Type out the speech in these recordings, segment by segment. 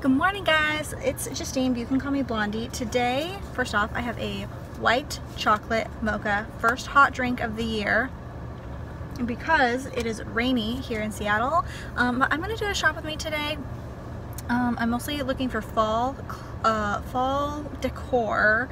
Good morning guys, it's Justyne, but you can call me Blondie. Today, first off, I have a white chocolate mocha, first hot drink of the year. because it is rainy here in Seattle, um, I'm going to do a shop with me today. Um, I'm mostly looking for fall, uh, fall decor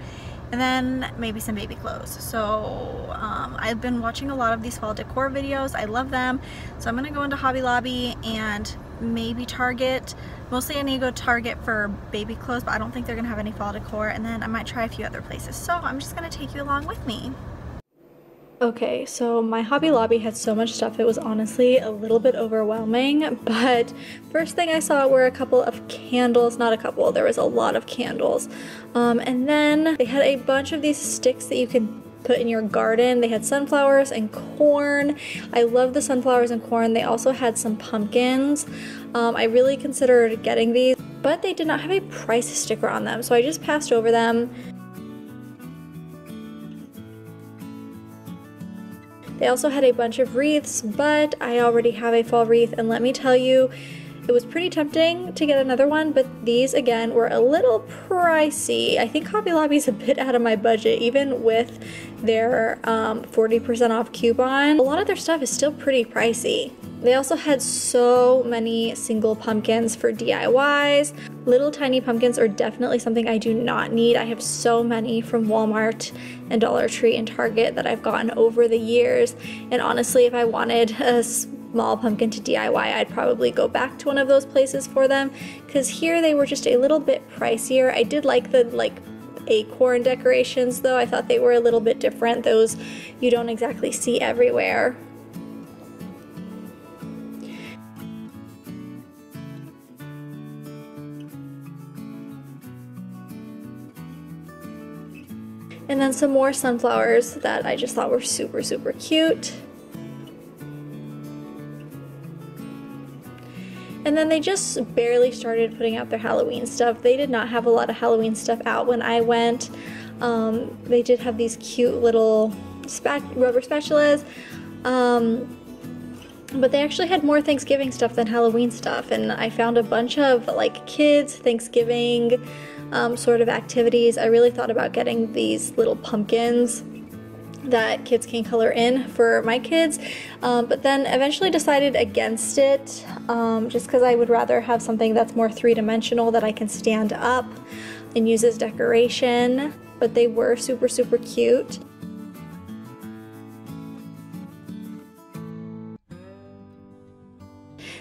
and then maybe some baby clothes. So um, I've been watching a lot of these fall decor videos. I love them. So I'm going to go into Hobby Lobby and maybe Target. Mostly I need to go Target for baby clothes, but I don't think they're gonna have any fall decor, and then I might try a few other places. So I'm just gonna take you along with me. Okay, so my Hobby Lobby had so much stuff, it was honestly a little bit overwhelming, but first thing I saw were a couple of candles, not a couple, there was a lot of candles. Um, and then they had a bunch of these sticks that you can put in your garden. They had sunflowers and corn. I love the sunflowers and corn. They also had some pumpkins. Um, I really considered getting these, but they did not have a price sticker on them, so I just passed over them. They also had a bunch of wreaths, but I already have a fall wreath, and let me tell you, it was pretty tempting to get another one, but these again were a little pricey. I think Hobby Lobby's a bit out of my budget, even with their 40% um, off coupon. A lot of their stuff is still pretty pricey. They also had so many single pumpkins for DIYs. Little tiny pumpkins are definitely something I do not need. I have so many from Walmart and Dollar Tree and Target that I've gotten over the years. And honestly, if I wanted a small pumpkin to DIY, I'd probably go back to one of those places for them because here they were just a little bit pricier. I did like the like acorn decorations though. I thought they were a little bit different. Those you don't exactly see everywhere. And then some more sunflowers that I just thought were super, super cute. And then they just barely started putting out their Halloween stuff. They did not have a lot of Halloween stuff out when I went. Um, they did have these cute little rubber spatulas. Um, but they actually had more Thanksgiving stuff than Halloween stuff. And I found a bunch of like kids Thanksgiving um, sort of activities. I really thought about getting these little pumpkins that kids can color in for my kids, um, but then eventually decided against it um, just because I would rather have something that's more three-dimensional that I can stand up and use as decoration, but they were super, super cute.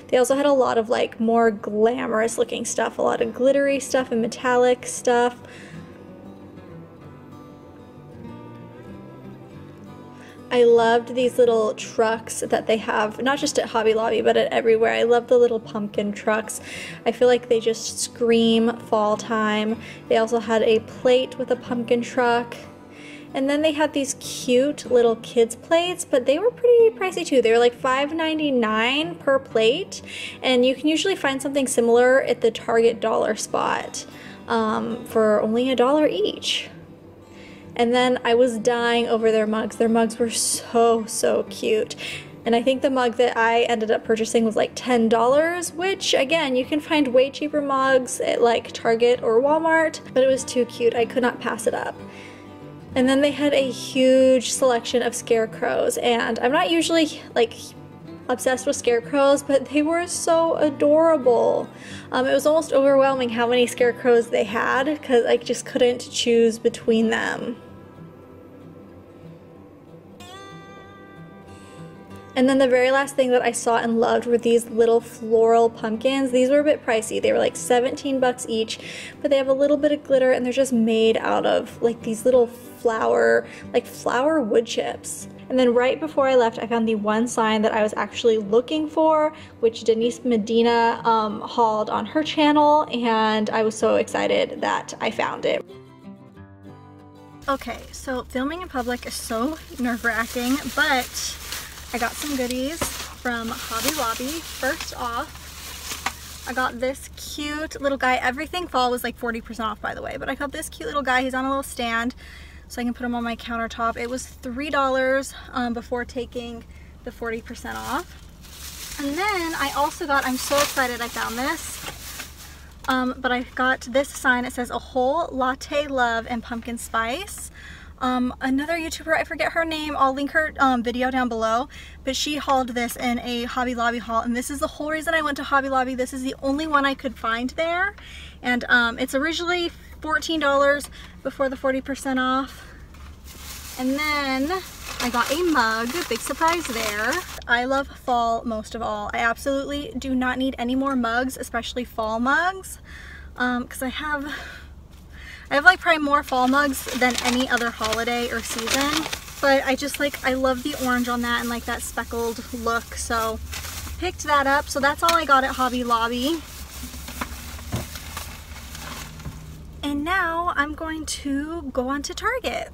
They also had a lot of like more glamorous looking stuff, a lot of glittery stuff and metallic stuff. I loved these little trucks that they have, not just at Hobby Lobby, but at everywhere. I love the little pumpkin trucks. I feel like they just scream fall time. They also had a plate with a pumpkin truck. And then they had these cute little kids plates, but they were pretty pricey too. They were like $5.99 per plate, and you can usually find something similar at the Target dollar spot um, for only a dollar each. And then I was dying over their mugs. Their mugs were so, so cute. And I think the mug that I ended up purchasing was like $10, which again, you can find way cheaper mugs at like Target or Walmart, but it was too cute. I could not pass it up. And then they had a huge selection of scarecrows, and I'm not usually like obsessed with scarecrows, but they were so adorable. Um, it was almost overwhelming how many scarecrows they had because I just couldn't choose between them. And then the very last thing that I saw and loved were these little floral pumpkins. These were a bit pricey. They were like 17 bucks each, but they have a little bit of glitter and they're just made out of like these little flower, like flower wood chips. And then right before I left, I found the one sign that I was actually looking for, which Dennise Medina um, hauled on her channel, and I was so excited that I found it. Okay, so filming in public is so nerve-wracking, but I got some goodies from Hobby Lobby. First off, I got this cute little guy. Everything fall was like 40% off by the way, but I got this cute little guy. He's on a little stand so I can put him on my countertop. It was $3 um, before taking the 40% off. And then I also got, I'm so excited I found this, Um, but I got this sign. It says a whole latte love and pumpkin spice. Um, another YouTuber, I forget her name, I'll link her um, video down below, but she hauled this in a Hobby Lobby haul, and this is the whole reason I went to Hobby Lobby. This is the only one I could find there, and um, it's originally $14 before the 40% off. And then I got a mug, big surprise there. I love fall most of all. I absolutely do not need any more mugs, especially fall mugs, Um, because um, I have I have like probably more fall mugs than any other holiday or season. But I just like, I love the orange on that and like that speckled look. So picked that up. So that's all I got at Hobby Lobby. And now I'm going to go on to Target.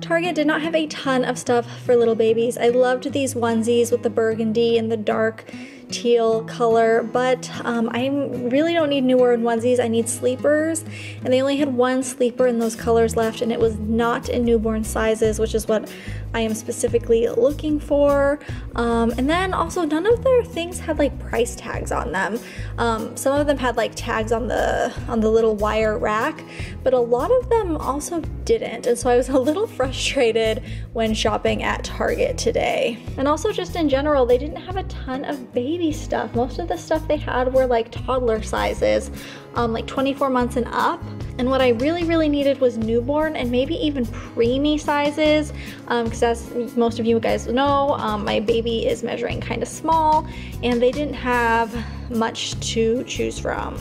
Target did not have a ton of stuff for little babies. I loved these onesies with the burgundy and the dark teal color, but um, I really don't need newborn onesies. I need sleepers, and they only had one sleeper in those colors left, and it was not in newborn sizes, which is what I am specifically looking for. Um, and then also none of their things had like price tags on them. Um, some of them had like tags on the on the little wire rack, but a lot of them also didn't. And so I was a little frustrated when shopping at Target today. And also just in general, they didn't have a ton of baby stuff. Most of the stuff they had were like toddler sizes, um, like 24 months and up. And what I really, really needed was newborn and maybe even preemie sizes, because um, as most of you guys know, um, my baby is measuring kind of small, and they didn't have much to choose from.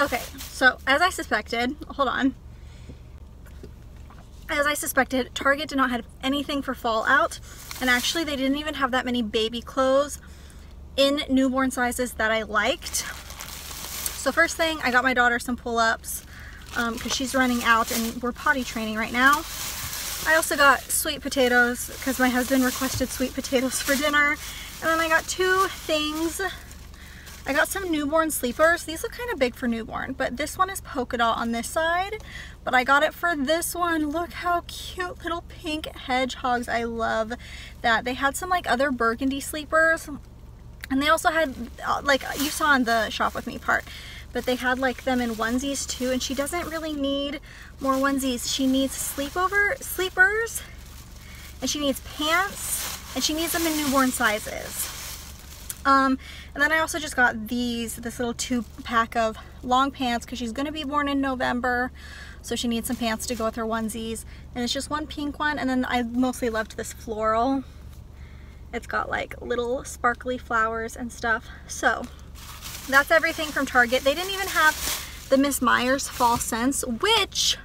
Okay, so as I suspected, hold on. As I suspected, Target did not have anything for fall out, and actually they didn't even have that many baby clothes in newborn sizes that I liked. So first thing, I got my daughter some pull-ups because um, she's running out and we're potty training right now. I also got sweet potatoes because my husband requested sweet potatoes for dinner. And then I got two things. I got some newborn sleepers. These look kind of big for newborn, but this one is polka dot on this side. But I got it for this one. Look how cute little pink hedgehogs. I love that. They had some like other burgundy sleepers. And they also had, uh, like you saw in the shop with me part, but they had like them in onesies too and she doesn't really need more onesies. She needs sleepover sleepers and she needs pants and she needs them in newborn sizes. Um, and then I also just got these this little two pack of long pants because she's gonna be born in November so she needs some pants to go with her onesies. And it's just one pink one and then I mostly loved this floral. It's got like little sparkly flowers and stuff. So that's everything from Target. They didn't even have the Miss Meyers Fall Scents, which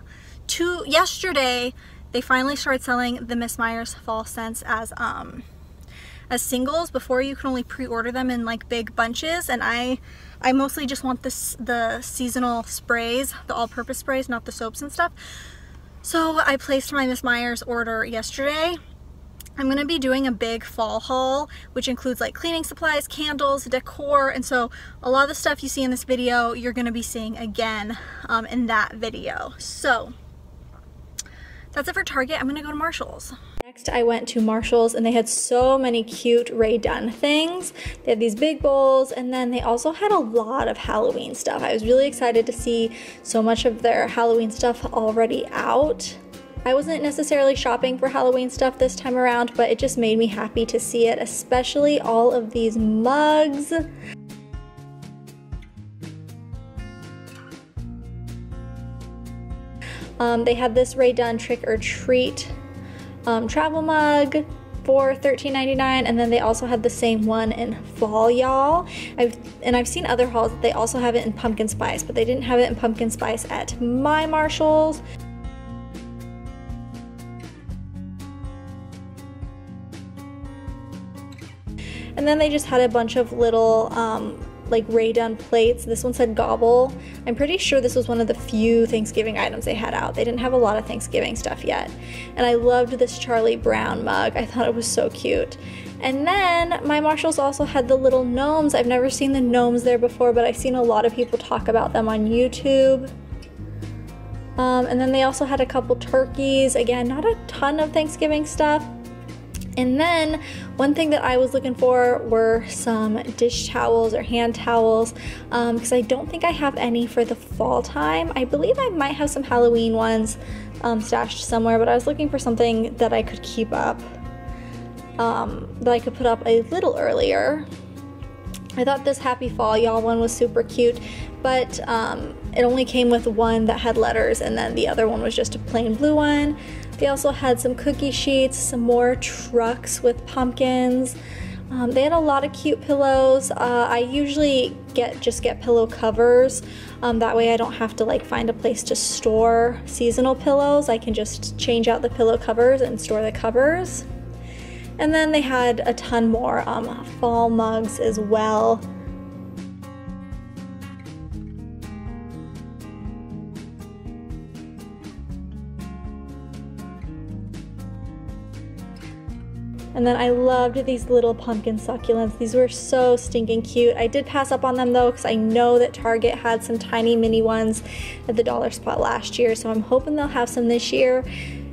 to yesterday they finally started selling the Miss Meyers Fall Scents as um as singles. Before you can only pre-order them in like big bunches, and I I mostly just want this the seasonal sprays, the all-purpose sprays, not the soaps and stuff. So I placed my Miss Meyers order yesterday I'm to be doing a big fall haul, which includes like cleaning supplies, candles, decor, and so a lot of the stuff you see in this video, you're to be seeing again um, in that video. So that's it for Target. I'm to go to Marshall's. Next, I went to Marshall's and they had so many cute Rae Dunn things. They had these big bowls and then they also had a lot of Halloween stuff. I was really excited to see so much of their Halloween stuff already out. I wasn't necessarily shopping for Halloween stuff this time around, but it just made me happy to see it, especially all of these mugs. Um, they had this Rae Dunn Trick or Treat um, travel mug for $13.99 and then they also had the same one in fall y'all I've and I've seen other hauls that they also have it in pumpkin spice but they didn't have it in pumpkin spice at my Marshalls And then they just had a bunch of little um, like Rae Dunn plates. This one said gobble. I'm pretty sure this was one of the few Thanksgiving items they had out. They didn't have a lot of Thanksgiving stuff yet. And I loved this Charlie Brown mug. I thought it was so cute. And then my Marshalls also had the little gnomes. I've never seen the gnomes there before, but I've seen a lot of people talk about them on YouTube. Um, and then they also had a couple turkeys. Again, not a ton of Thanksgiving stuff, And then one thing that I was looking for were some dish towels or hand towels because um, I don't think I have any for the fall time. I believe I might have some Halloween ones um, stashed somewhere, but I was looking for something that I could keep up, um, that I could put up a little earlier. I thought this Happy Fall Y'all one was super cute, but um, it only came with one that had letters, and then the other one was just a plain blue one. They also had some cookie sheets, some more trucks with pumpkins. Um, they had a lot of cute pillows. Uh, I usually get just get pillow covers. Um, that way I don't have to like find a place to store seasonal pillows. I can just change out the pillow covers and store the covers. And then they had a ton more um, fall mugs as well. And then I loved these little pumpkin succulents. These were so stinking cute. I did pass up on them though because I know that Target had some tiny mini ones at the dollar spot last year. So I'm hoping they'll have some this year.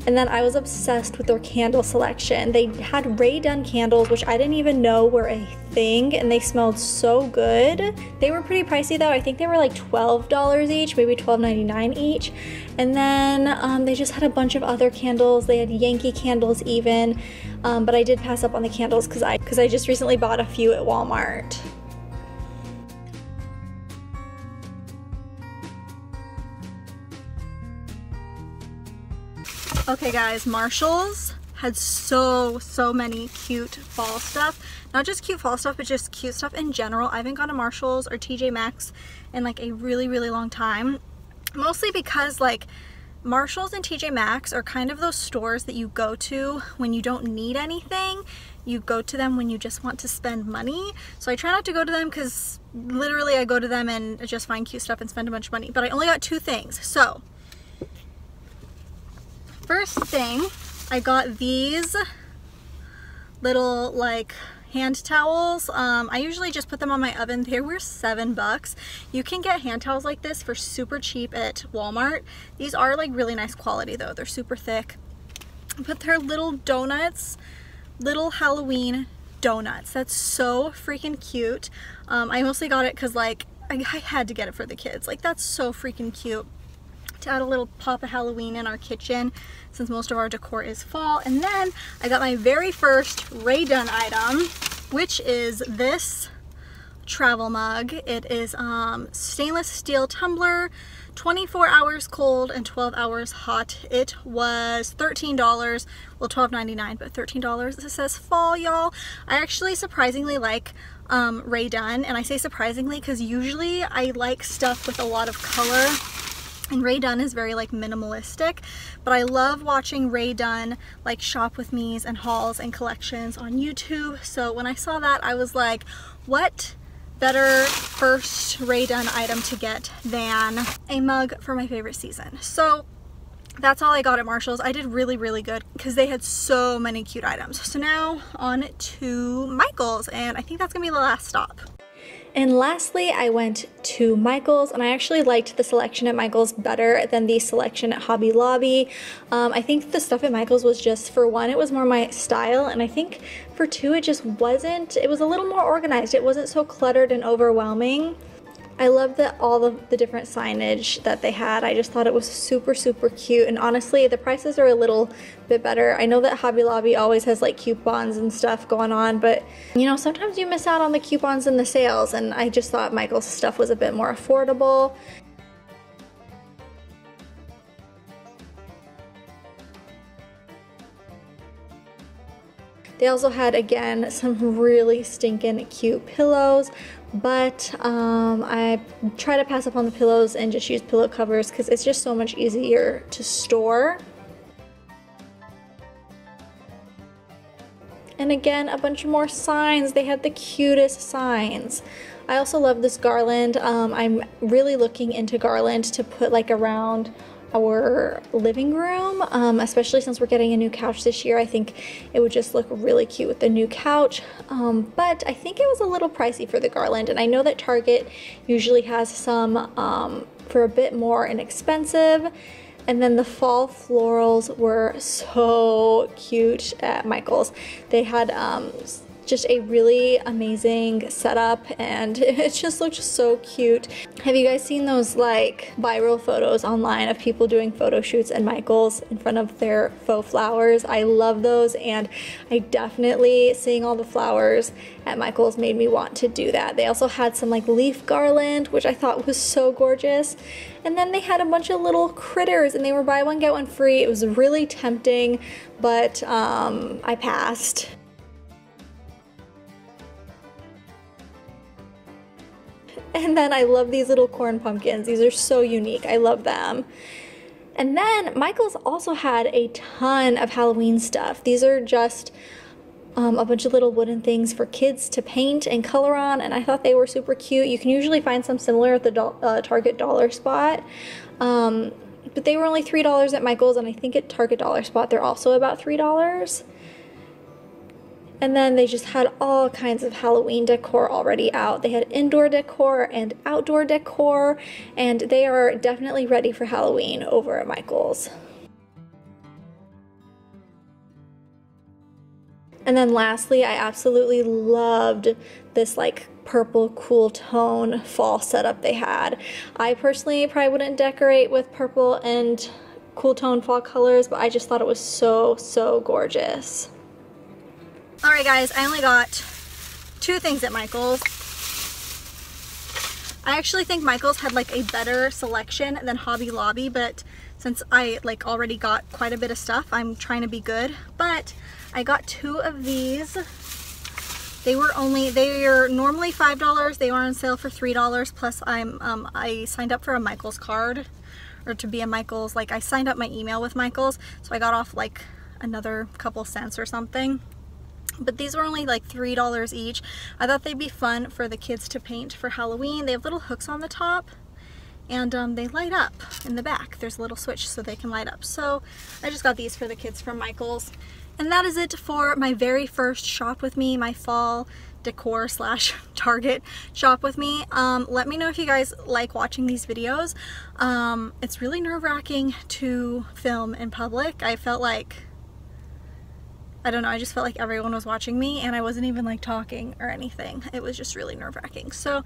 And then I was obsessed with their candle selection. They had Rae Dunn candles, which I didn't even know were a thing, and they smelled so good. They were pretty pricey though. I think they were like $12 each, maybe $12.99 each. And then um, they just had a bunch of other candles. They had Yankee candles even, um, but I did pass up on the candles because I, cause I just recently bought a few at Walmart. Okay guys, Marshalls had so, so many cute fall stuff. Not just cute fall stuff, but just cute stuff in general. I haven't gone to Marshalls or TJ Maxx in like a really, really long time. Mostly because like Marshalls and TJ Maxx are kind of those stores that you go to when you don't need anything. You go to them when you just want to spend money. So I try not to go to them because literally I go to them and just find cute stuff and spend a bunch of money. But I only got two things. So first thing, I got these little like hand towels. Um, I usually just put them on my oven. They were seven bucks. You can get hand towels like this for super cheap at Walmart. These are like really nice quality though. They're super thick. But they're little donuts, little Halloween donuts. That's so freaking cute. Um, I mostly got it because like I, I had to get it for the kids. Like that's so freaking cute to add a little pop of Halloween in our kitchen since most of our decor is fall. And then I got my very first Rae Dunn item, which is this travel mug. It is um, stainless steel tumbler, 24 hours cold and 12 hours hot. It was $13, well $12.99, but $13. It says fall, y'all. I actually surprisingly like um, Rae Dunn, and I say surprisingly because usually I like stuff with a lot of color and Rae Dunn is very like minimalistic, but I love watching Rae Dunn like shop with me's and hauls and collections on YouTube. So when I saw that, I was like, what better first Rae Dunn item to get than a mug for my favorite season. So that's all I got at Marshall's. I did really, really good because they had so many cute items. So now on to Michael's and I think that's gonna be the last stop. And lastly, I went to Michael's and I actually liked the selection at Michael's better than the selection at Hobby Lobby. Um, I think the stuff at Michael's was just, for one, it was more my style. And I think for two, it just wasn't, it was a little more organized. It wasn't so cluttered and overwhelming. I love that all of the different signage that they had. I just thought it was super, super cute. And honestly, the prices are a little bit better. I know that Hobby Lobby always has like coupons and stuff going on, but you know, sometimes you miss out on the coupons and the sales. And I just thought Michael's stuff was a bit more affordable. They also had, again, some really stinking cute pillows but um, I try to pass up on the pillows and just use pillow covers because it's just so much easier to store. And again, a bunch more signs. They had the cutest signs. I also love this garland. Um, I'm really looking into garland to put like around our living room, um, especially since we're getting a new couch this year. I think it would just look really cute with the new couch, um, but I think it was a little pricey for the garland, and I know that Target usually has some um, for a bit more inexpensive. And then the fall florals were so cute at Michael's. They had um, just a really amazing setup and it just looked so cute. Have you guys seen those like viral photos online of people doing photo shoots at Michael's in front of their faux flowers? I love those and I definitely seeing all the flowers at Michael's made me want to do that. They also had some like leaf garland which I thought was so gorgeous and then they had a bunch of little critters and they were buy one get one free. It was really tempting but um, I passed. And then I love these little corn pumpkins. These are so unique. I love them. And then Michael's also had a ton of Halloween stuff. These are just um, a bunch of little wooden things for kids to paint and color on, and I thought they were super cute. You can usually find some similar at the do uh, Target dollar spot. Um, but they were only $3 at Michael's, and I think at Target dollar spot they're also about $3. And then they just had all kinds of Halloween decor already out. They had indoor decor and outdoor decor, and they are definitely ready for Halloween over at Michael's. And then lastly, I absolutely loved this like purple cool tone fall setup they had. I personally probably wouldn't decorate with purple and cool tone fall colors, but I just thought it was so, so gorgeous. All right, guys, I only got two things at Michael's. I actually think Michael's had like a better selection than Hobby Lobby, but since I like already got quite a bit of stuff, I'm trying to be good. But I got two of these. They were only, they are normally $5. They were on sale for $3. Plus I'm, um, I signed up for a Michael's card or to be a Michael's, like I signed up my email with Michael's. So I got off like another couple cents or something but these were only like three dollars each I thought they'd be fun for the kids to paint for Halloween they have little hooks on the top and um, they light up in the back there's a little switch so they can light up so I just got these for the kids from Michaels and that is it for my very first shop with me my fall decor slash Target shop with me. Um, let me know if you guys like watching these videos. Um, it's really nerve-wracking to film in public. I felt like I don't know, I just felt like everyone was watching me and I wasn't even like talking or anything. It was just really nerve wracking. So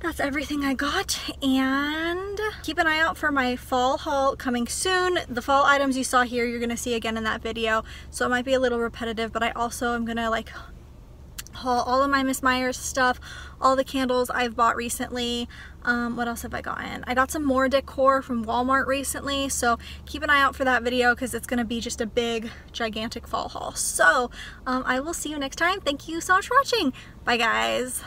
that's everything I got and keep an eye out for my fall haul coming soon. The fall items you saw here you're to see again in that video so it might be a little repetitive but I also am to like haul all of my Miss Meyers stuff, all the candles I've bought recently. Um, what else have I gotten? I got some more decor from Walmart recently, so keep an eye out for that video because it's going to be just a big, gigantic fall haul. So um, I will see you next time. Thank you so much for watching. Bye, guys.